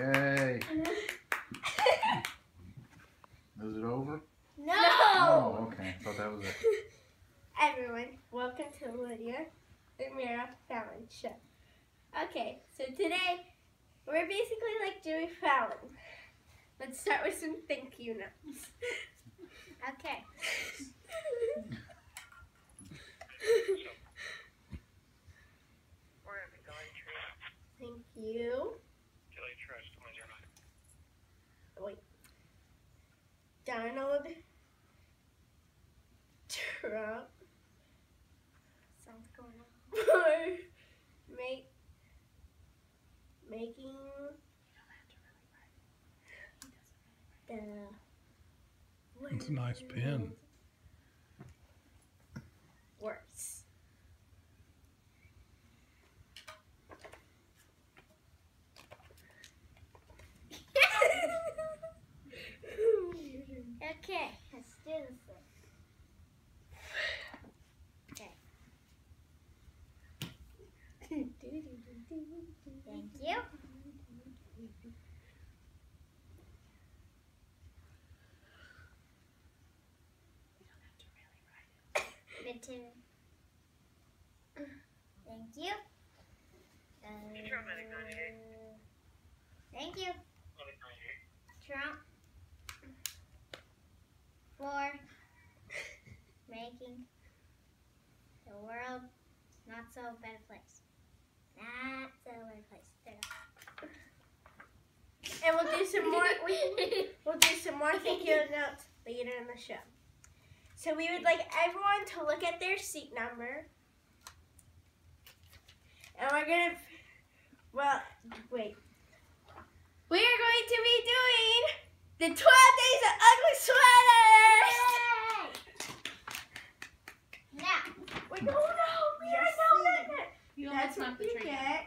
Yay. Is it over? No! Oh, okay. Thought that was it. Everyone, welcome to Lydia and Meira Fallon Show. Okay, so today we're basically like Jimmy Fallon. Let's start with some thank you notes. Okay. Thank you. Wait. Donald Trump Sounds going on. for make, making the It's a nice pen. worse. Okay, let's do this thing. Thank you. Midterm. Thank you. Uh, thank you. Trump for making the world not so bad a place. Not so bad a place. There. And we'll do some more. We, we'll do some more thank you notes later in the show. So we would like everyone to look at their seat number, and we're gonna. Well, wait. We are going to be doing the 12 days of ugly sweaters. Now, Wait, no, no, we are no, no, no. You That's almost what knocked the we tree get.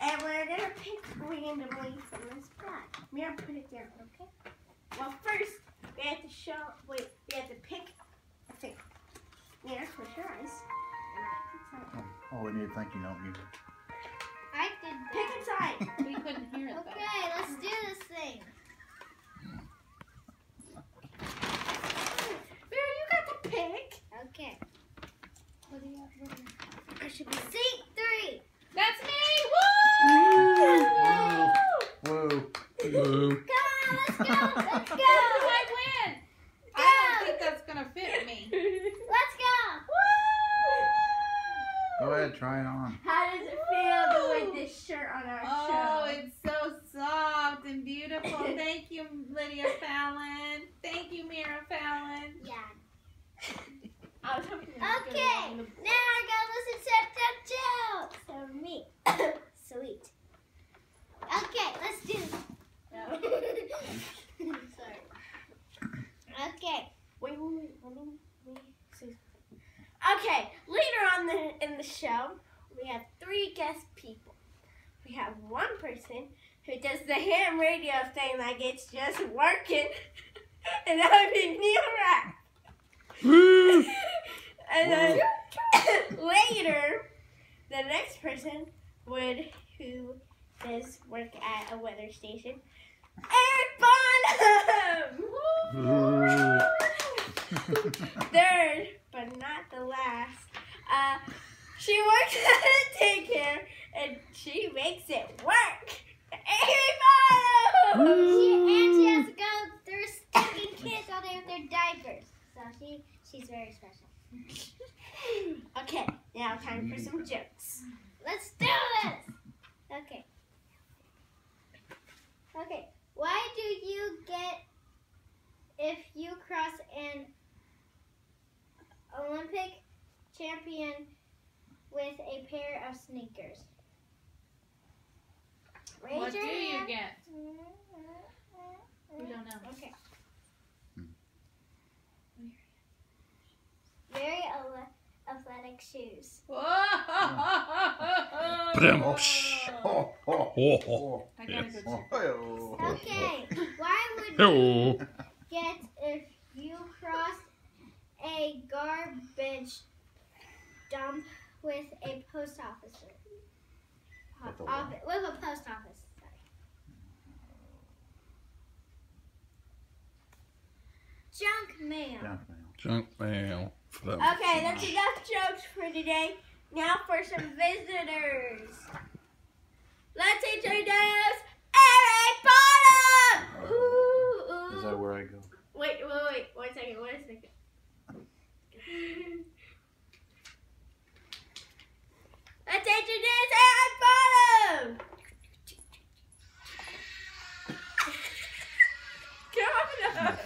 And we're gonna pick randomly from this bag. Meira, put it down, okay? Well, first, we have to show, wait, we have to pick a thing. Meira, close your eyes. Oh, we need a thank you note music. I did Pick a side. We couldn't hear it though. Okay, let's do this thing. Meira, you got to pick. Okay. What do you have? What do you have? I should be. Seat three. That's me! Woo! Whoa. Woo. Come on, let's go. Let's go. I win! I don't think that's gonna fit me. Let's go. Go ahead, try it on. How does it feel to wear this shirt on our Oh, show? it's so soft and beautiful. Thank you, Lydia Fallon. Thank you, Meira Fallon. Yeah. I was hoping it was gonna Okay. go on the- Now I gotta listen to some jokes. So me. Sweet. Okay, let's do this. Sorry. Okay. Wait, wait, wait, let me, let me say something. Okay, later on the, in the show, we have three guest people. We have one person who does the ham radio thing like it's just working, and that would be Neil Rapp. And then later, the next person would who does work at a weather station, Eric Bonham. Third, but not the last, uh, she works at a daycare and she makes it work. Amy She, and she has to go through stinking kids all day with their diapers. So she she's very special. Okay, now time for some jokes. Let's do this. Okay. Okay. Why do you get if you cross an Olympic champion with a pair of sneakers? Raise What do your you get? Mm-hmm. We don't know. Okay. Very athletic shoes. Whoa! Ba-dum. Oh, I gotta go check. Okay. Why would you get if you crossed a garbage dump with a post officer. With, uh, with a post office. Sorry. Junk mail. Junk mail. Junk mail. That okay, that's nice. enough jokes for today. Now for some visitors. Let's introduce Eric Bottom! Uh, ooh, ooh. Is that where I go? Wait, wait, wait. One second, one second. Let's introduce Eric Bottom! Come on up!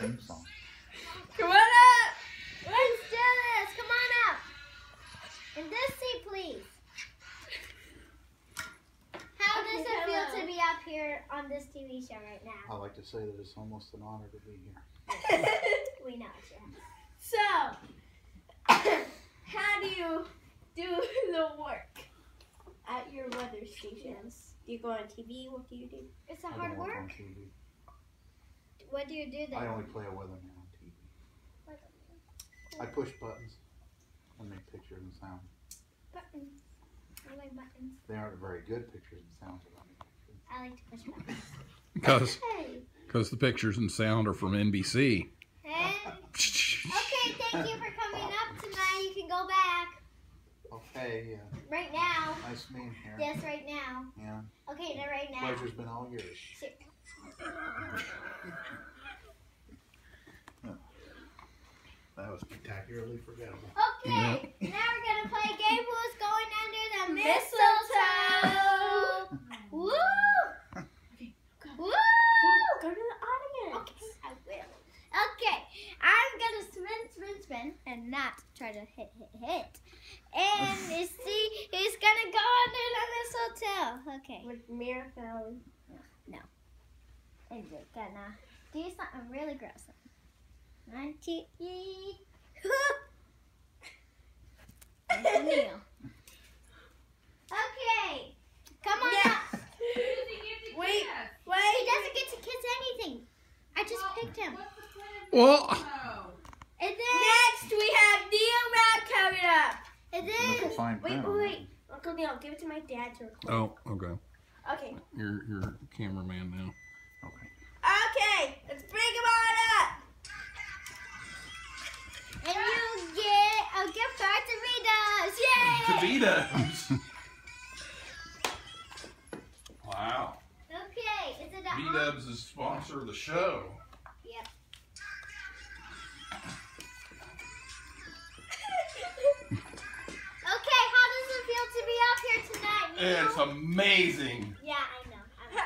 Come on up! Let's do this. Come on up. In this seat, please. How Okay, does it feel to be up here on this TV show right now? I like to say that it's almost an honor to be here. We know it's your So, how do you do the work at your weather stations? Do you go on TV? What do you do? It's a I hard don't work on. TV. What do you do I only play a weatherman on TV. Weatherman. I push buttons and make pictures and sound. Buttons. I like buttons. They aren't very good pictures and sounds. but I make pictures. I like to push buttons. Because Hey. because the pictures and sound are from NBC. Hey. Okay, thank you for coming up tonight. You can go back Okay, yeah. right now. Nice meeting here. Yes, right now. Yeah. Okay, no, right now. Pleasure's been all yours. Oh. That was spectacularly forgettable. Okay, now we're gonna play a game. Who's going under the Mistletoe. mistletoe? Woo! Woo! Go to the audience. Okay, I will. Okay, I'm gonna spin, spin, spin, and not hit, hit, hit. And you see, he's gonna go under the mistletoe. Okay, With Meira Fallon. and you're gonna do something really gross. One, two, three. There's Neil. Okay, come on Yes. up. Who does he get to Wait. He doesn't get to kiss anything. I just Well, picked him. What's the plan? Well, Oh. And then, Next, we have Neil Rapp coming up. and Look then, at fine Wait, print wait, on wait. Uncle Neil, give it to my dad to record. oh, okay. Okay. You're you're cameraman now. Okay. Okay, let's bring him on up. and you get a gift card to Rita's. Yay! To Kavitas. wow. Okay, is it a B Dubs is sponsor of the show. It's amazing. Yeah, I know.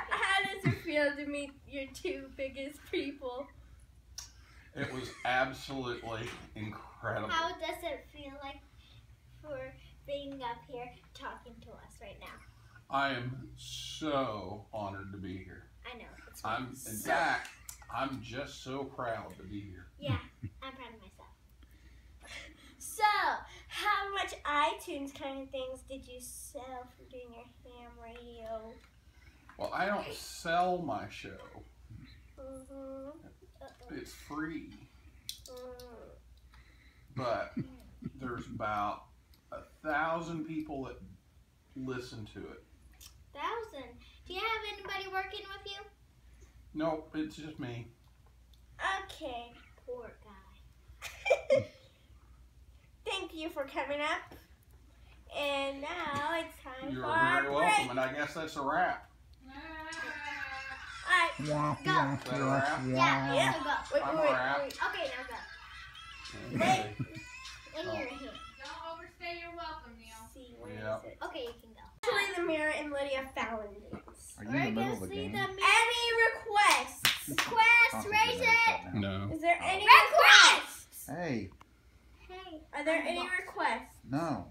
How, does it feel to meet your two biggest people? It was absolutely incredible. How does it feel like for being up here talking to us right now? I am so honored to be here. I know. It's I'm in so- fact, I'm just so proud to be here. Yeah, I'm proud of myself. So, how much iTunes kind of things did you sell for doing your ham radio? Well, I don't sell my show. Mm-hmm. It's free. Mm. But there's about a thousand people that listen to it. Thousand. Do you have anybody working with you? Nope, it's just me. Okay. Poor guy. Thank you for coming up. And now it's time You're for our very break. welcome, and I guess that's a wrap. Alright. Go. wah, Is that a wah, wrap? wah. Yeah, Yeah. so go. Wait, I'm wait, a wait. Okay, now go. Okay. In Oh. your hand. Don't overstay your welcome, Neil. See, where is Yeah. it? Okay, you can go. Actually, the Meira and Lydia Fallon dance. Are you in the middle of the game? Any requests? Request, Concentrate raise it. No. Is there oh. any Requests. Hey, Hey. Are there any requests? no.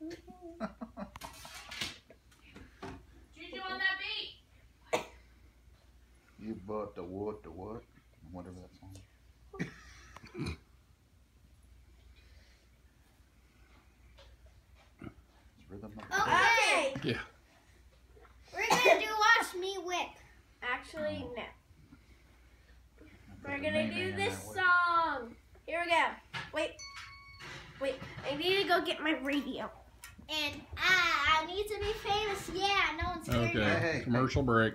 Juju on that beat. you bought the what, the what? Whatever that song. It's rhythm of the. Oh, okay. Okay. We're gonna do Watch Me Whip. Actually, no. We're gonna do this song. Here we go. Wait. Wait. I need to go get my radio. And I, I need to be famous. Yeah, no one's hearing Okay. it. Hey, hey. Commercial break.